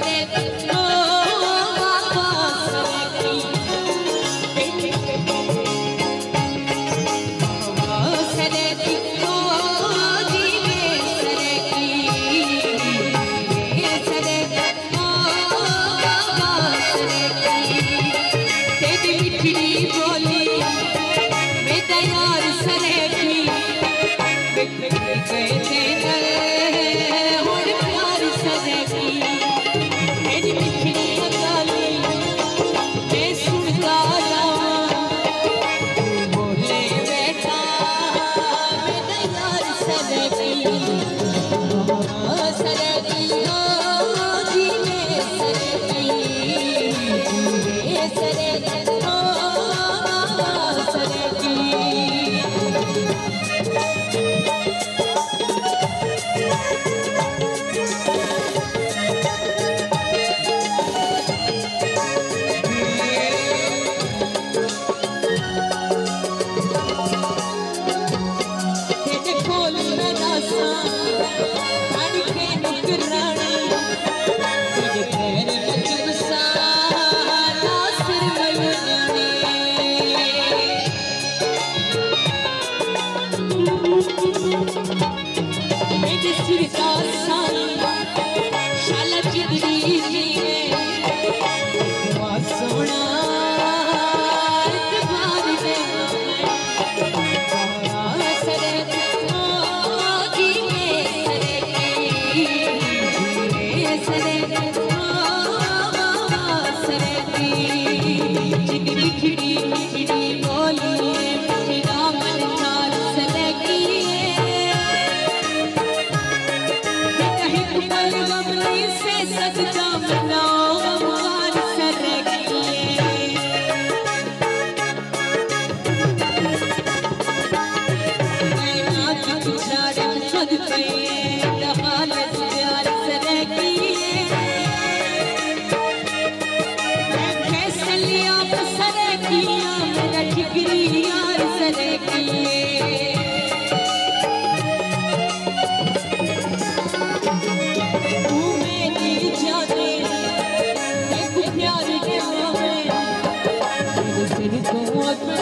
Deva Yeah. Seni kovmak